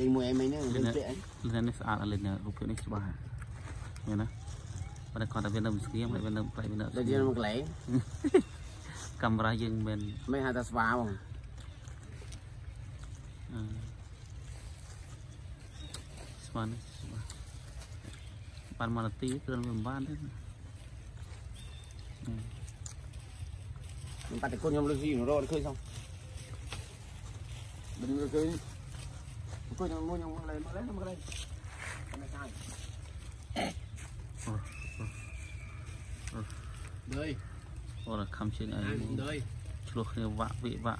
លេងមួយឯងមិញហ្នឹងលេងពាក់ lên នេះស្អាតលេងរូបភាពនេះច្បាស់ឃើញណាបើគាត់តែវានៅស្គៀមហើយវានៅផ្លែវានៅដូចជាមកកន្លែងកាមេរ៉ាយើងមិនមិនហៅថាស្វាបងស្មានច្បាស់បានមួយនាទីគ្រឿងវាមិនបានទេខ្ញុំបាត់តែគុណខ្ញុំលើស៊ីរត់ឃើញ xong មិនមើលឃើញ Kau jangan mau yang lain, lain sama lain. Kena cai. Đây. Ôi là khăm trên này. Đây. Chuộc như vạ vị vạ.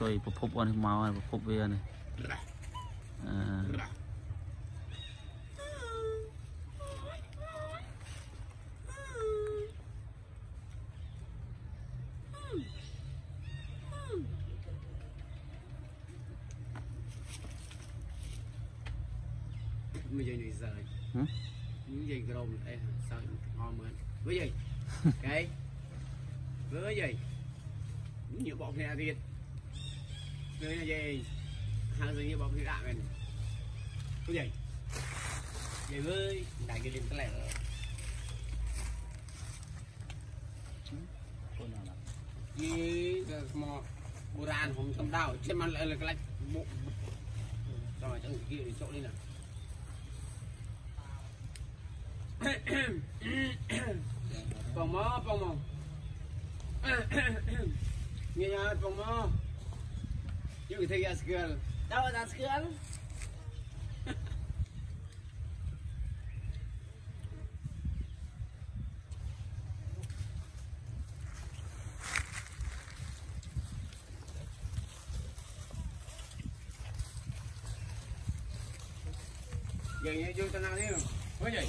Trời, bộ phục ăn máu này, bộ phục về này. Mới dây này rời. Hả? những dây gồm đây sao ngon mượn với gì cái. Với gì nhiều bọc này thiệt với gì? Hàng gì nhiều bọc thì đạm này với gì vậy với đại cái liền cái lẻ. Gì? Cái mò. Bồ đàn không tầm đau trên mặt lại là cái bộ. Rồi chẳng kia để chỗ đi nào Bông mơ, bông mơ Nghe nhá, bông mơ You can take a girl Đâu là girl Giờ như vô tao nào đi. Có gì?